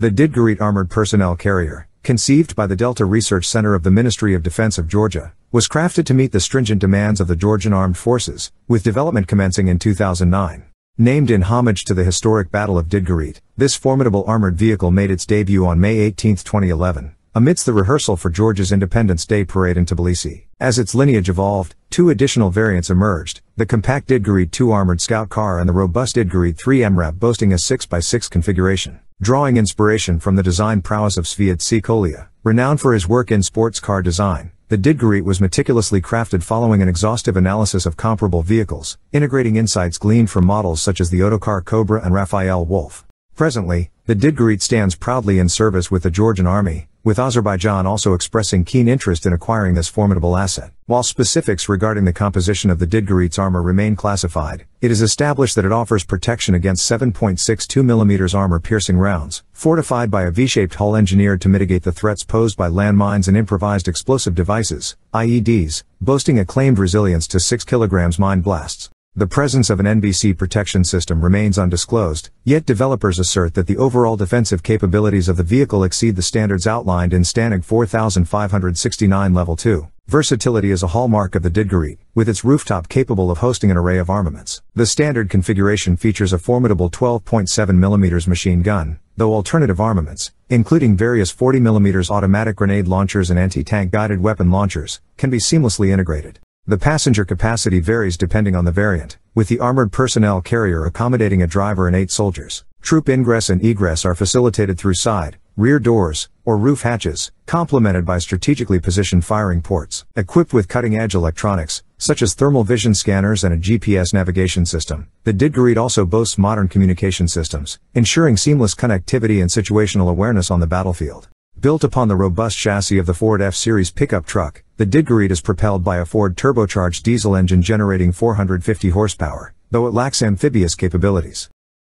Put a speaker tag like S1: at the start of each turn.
S1: The Didgori Armored Personnel Carrier, conceived by the Delta Research Center of the Ministry of Defense of Georgia, was crafted to meet the stringent demands of the Georgian Armed Forces, with development commencing in 2009. Named in homage to the historic Battle of Didgori, this formidable armored vehicle made its debut on May 18, 2011, amidst the rehearsal for Georgia's Independence Day parade in Tbilisi. As its lineage evolved, two additional variants emerged, the compact Didgori 2 armored scout car and the robust Didgori 3 MRAP boasting a 6x6 configuration. Drawing inspiration from the design prowess of Sviat Sikolia, renowned for his work in sports car design, the Didgori was meticulously crafted following an exhaustive analysis of comparable vehicles, integrating insights gleaned from models such as the Otokar Cobra and Rafael Wolf. Presently, the Didgori stands proudly in service with the Georgian Army, with Azerbaijan also expressing keen interest in acquiring this formidable asset. While specifics regarding the composition of the Didgori's armor remain classified, it is established that it offers protection against 7.62 mm armor-piercing rounds, fortified by a V-shaped hull engineered to mitigate the threats posed by landmines and improvised explosive devices, IEDs, boasting acclaimed resilience to 6 kg mine blasts. The presence of an NBC protection system remains undisclosed, yet developers assert that the overall defensive capabilities of the vehicle exceed the standards outlined in STANAG 4569 Level 2. Versatility is a hallmark of the Didgori, with its rooftop capable of hosting an array of armaments. The standard configuration features a formidable 12.7mm machine gun, though alternative armaments, including various 40mm automatic grenade launchers and anti-tank guided weapon launchers, can be seamlessly integrated. The passenger capacity varies depending on the variant, with the armored personnel carrier accommodating a driver and eight soldiers. Troop ingress and egress are facilitated through side, rear doors, or roof hatches, complemented by strategically positioned firing ports. Equipped with cutting-edge electronics, such as thermal vision scanners and a GPS navigation system, the Didgori also boasts modern communication systems, ensuring seamless connectivity and situational awareness on the battlefield. Built upon the robust chassis of the Ford F-Series pickup truck, the Didgori is propelled by a Ford turbocharged diesel engine generating 450 horsepower, though it lacks amphibious capabilities.